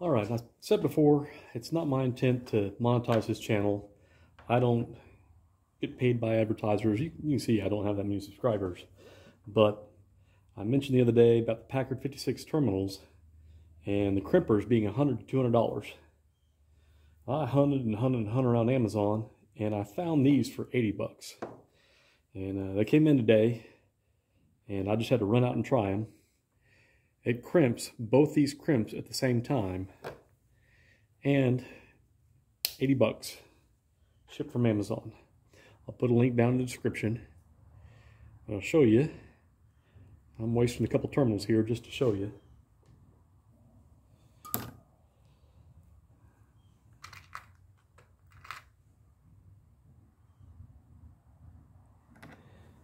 All right, I said before, it's not my intent to monetize this channel. I don't get paid by advertisers. You, you, see I don't have that many subscribers. But I mentioned the other day about the Packard 56 terminals and the crimpers being 100 to $200. I hunted and hunted and hunted around Amazon and I found these for 80 bucks. And uh, they came in today and I just had to run out and try them. It crimps, both these crimps at the same time, and 80 bucks, shipped from Amazon. I'll put a link down in the description. I'll show you. I'm wasting a couple terminals here just to show you.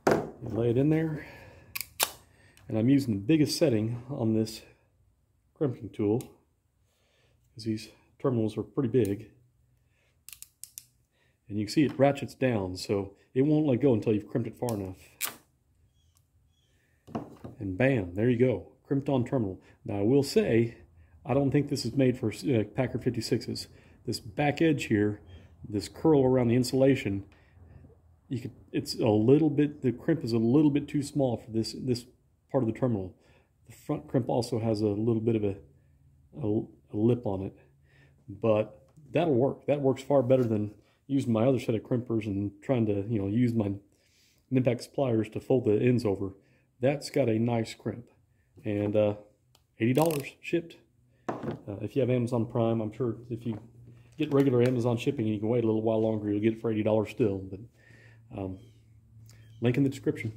You lay it in there. And I'm using the biggest setting on this crimping tool because these terminals are pretty big. And you can see it ratchets down, so it won't let go until you've crimped it far enough. And bam, there you go, crimped on terminal. Now I will say, I don't think this is made for uh, Packard 56s. This back edge here, this curl around the insulation, you could, it's a little bit, the crimp is a little bit too small for this, this part of the terminal. The front crimp also has a little bit of a, a, a lip on it, but that'll work. That works far better than using my other set of crimpers and trying to, you know, use my Knipex pliers to fold the ends over. That's got a nice crimp. And uh, $80 shipped. Uh, if you have Amazon Prime, I'm sure if you get regular Amazon shipping and you can wait a little while longer, you'll get it for $80 still. But um, link in the description.